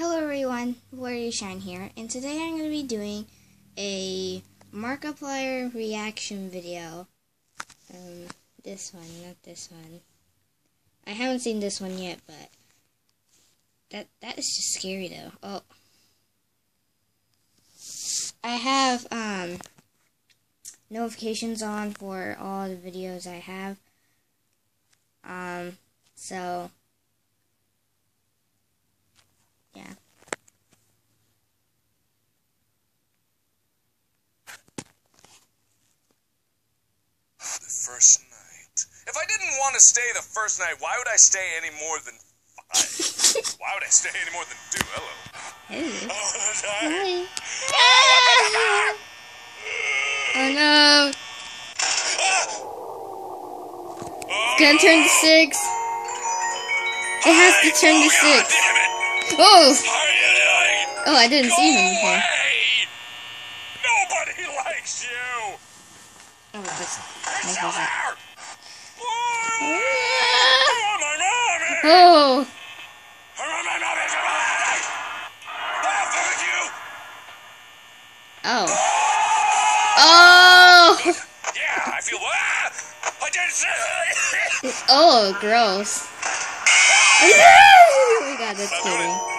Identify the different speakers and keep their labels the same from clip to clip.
Speaker 1: Hello everyone, Warrior Shine here, and today I'm going to be doing a Markiplier reaction video. Um, this one, not this one. I haven't seen this one yet, but that that is just scary though. Oh. I have um notifications on for all the videos I have. Um, so yeah.
Speaker 2: The first night. If I didn't want to stay the first night, why would I stay any more than five? why would I stay any more than two? Hello.
Speaker 1: Hey.
Speaker 2: Oh.
Speaker 1: Oh no. Ah! Gonna turn to oh! six. It has to turn to
Speaker 2: oh,
Speaker 1: six. Oh!
Speaker 2: You doing?
Speaker 1: Oh, I didn't
Speaker 2: Go
Speaker 1: see him before. Oh!
Speaker 2: Oh.
Speaker 1: Oh!
Speaker 2: Yeah, I feel. I did.
Speaker 1: oh, gross. Oh my god, that's
Speaker 2: scary.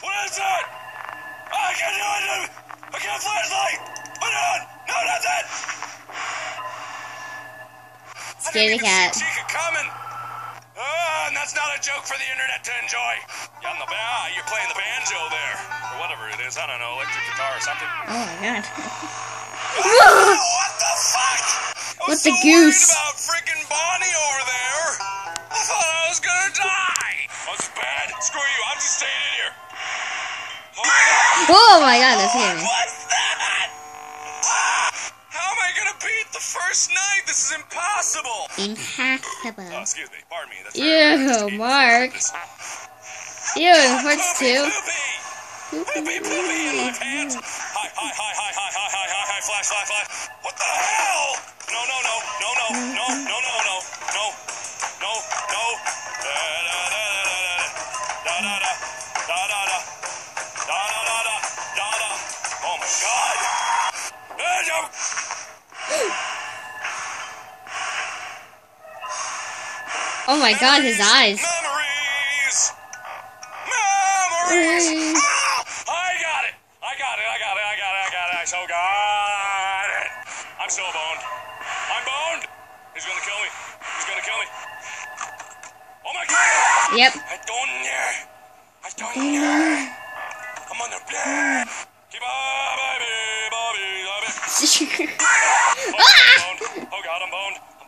Speaker 2: What is that? I can't do it! I can't flashlight! Put it on! No, not that!
Speaker 1: Scaredy
Speaker 2: didn't
Speaker 1: cat.
Speaker 2: see Chica coming. Ah, and that's not a joke for the internet to enjoy. You're on the ba- ah, you're playing the banjo there, or whatever it is. I don't know, electric guitar or something.
Speaker 1: Oh my god.
Speaker 2: Oh, what the fuck? I was
Speaker 1: What the
Speaker 2: so
Speaker 1: goose?
Speaker 2: worried about freaking Bonnie over there. I thought I was gonna die. Oh, this is bad. Screw you. I'm just staying in here oh my god,
Speaker 1: that's oh,
Speaker 2: scary. That? Ah, how am I gonna beat the first night? This is impossible.
Speaker 1: Impossible.
Speaker 2: Oh, excuse me. Pardon me. That's
Speaker 1: Ew,
Speaker 2: right.
Speaker 1: Mark. Ew, it hurts too.
Speaker 2: Poopy, poopy, poopy in left hand. Hi, hi, hi, hi, hi, hi, hi, hi, flash, flash, flash. What the hell? Oh my god,
Speaker 1: his eyes.
Speaker 2: Memories. Memories. Ah! I got it. I got it. I got it. I got it. I got it. I so got it. I'm so boned. I'm boned. He's gonna kill me. He's gonna kill me. Oh my god.
Speaker 1: Yep.
Speaker 2: I don't know. I don't know. Come on, there. Keep on, baby, baby, baby. Oh, I'm boned. Oh god, I'm boned. I'm boned. I'm
Speaker 1: Bone,
Speaker 2: boned. I'm
Speaker 1: bone.
Speaker 2: boned. I'm boned. I'm boned. Where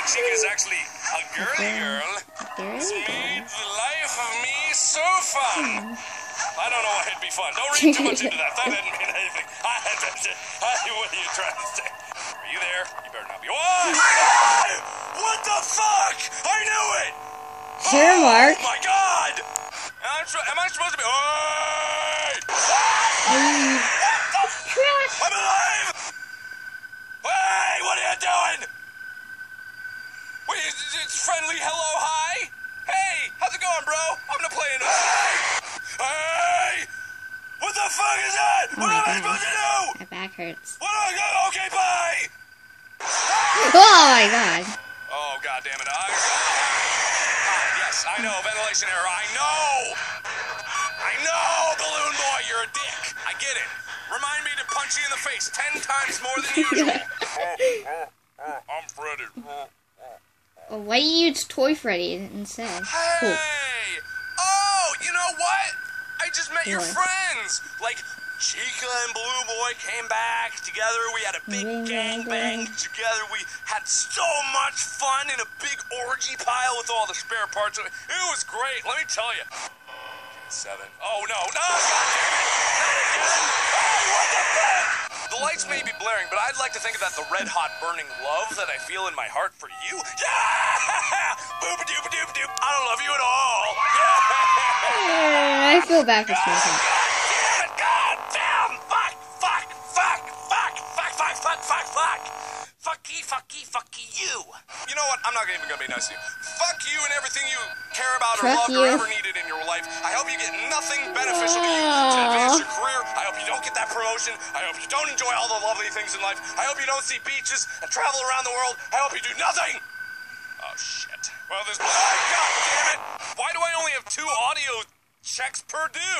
Speaker 2: confirmed that Chica is actually a girly girl, it's made the life of me so fun. I don't know why it'd be fun. Don't read too much into that. That didn't mean anything. I, I, what are you trying to say? Are you there? You better not be. What? What the fuck? I knew it!
Speaker 1: Sure, oh Mark.
Speaker 2: Oh my god! Am I, tr- am I supposed to be. Hey! I'm alive! Hey, what are you doing? Wait, it's it's friendly hello, hi? Hey, how's it going, bro? I'm gonna play in a. Hey! What the fuck is that?
Speaker 1: Oh
Speaker 2: what
Speaker 1: my
Speaker 2: am I supposed to do?
Speaker 1: My back hurts.
Speaker 2: What am I gonna. Okay, bye!
Speaker 1: Oh my god.
Speaker 2: Oh, god damn it. I, yes, I know. Ventilation error. I know. I know, Balloon Boy. You're a dick. I get it. Remind me to punch you in the face ten times more than usual. oh, oh, oh, I'm Fred
Speaker 1: Why do you use Toy Freddy instead?
Speaker 2: Hey!
Speaker 1: Cool.
Speaker 2: Oh, you know what? I just met your friends. Like Chica and Blue Boy came back together. We had a big
Speaker 1: Bing,
Speaker 2: gang
Speaker 1: bing,
Speaker 2: bang together. We had so much fun in a big orgy pile with all the spare parts. It was great. Let me tell you. Seven. Oh no! No! God damn it! Not again! What the fuck? The lights may be blaring, but I'd like to think about the red hot burning love that I feel in my heart for you. Yeah! Boop a doop a doop a doop. I don't love you at all. Yeah!
Speaker 1: I feel bad for
Speaker 2: something. Yeah, goddamn, fuck, fuck, fuck, fuck, fuck, fuck, fuck, fuck, Fucky, fucky, fucky you. You know what? I'm not even gonna be nice to you. Fuck you and everything you care about
Speaker 1: Fuck
Speaker 2: or love
Speaker 1: you.
Speaker 2: or ever needed in your life. I hope you get nothing beneficial Aww. to you to advance your career. Don't get that promotion. I hope you don't enjoy all the lovely things in life. I hope you don't see beaches and travel around the world. I hope you do nothing. Oh shit. Well, there's. Oh, God damn it! Why do I only have two audio checks per do?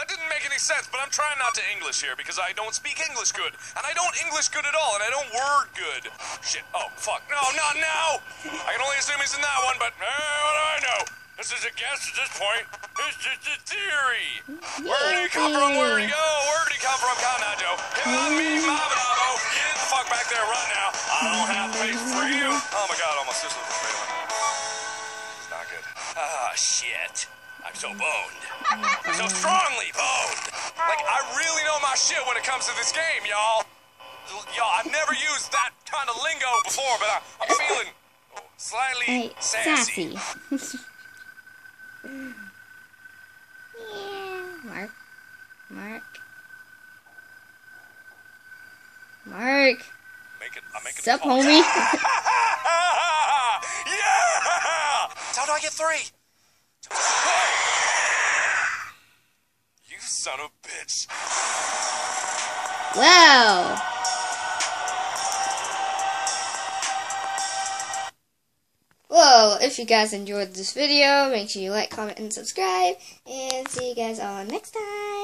Speaker 2: That didn't make any sense. But I'm trying not to English here because I don't speak English good, and I don't English good at all, and I don't word good. Shit. Oh fuck. No, not now. I can only assume he's in that one, but eh, what do I know? This is a guess at this point. It's just a theory. Where did he come from? Where did he go? Where did he come from? Cotton-Eye Joe. Him on me, my bravo. Get the fuck back there right now. I don't have mm-hmm. faith for you. Mm-hmm. Oh my god, all my systems are failing. It's not good. Ah, shit. I'm so boned. I'm so strongly boned. Like, I really know my shit when it comes to this game, y'all. Y'all, I've never used that kind of lingo before, but I, I'm feeling slightly
Speaker 1: Hey,
Speaker 2: sassy.
Speaker 1: sassy. yeah, Mark. Mark. Mark.
Speaker 2: Make it, I'm making
Speaker 1: Sup, homie?
Speaker 2: yeah! How do I get three? You son of a bitch.
Speaker 1: Wow. If you guys enjoyed this video, make sure you like, comment, and subscribe. And see you guys all next time.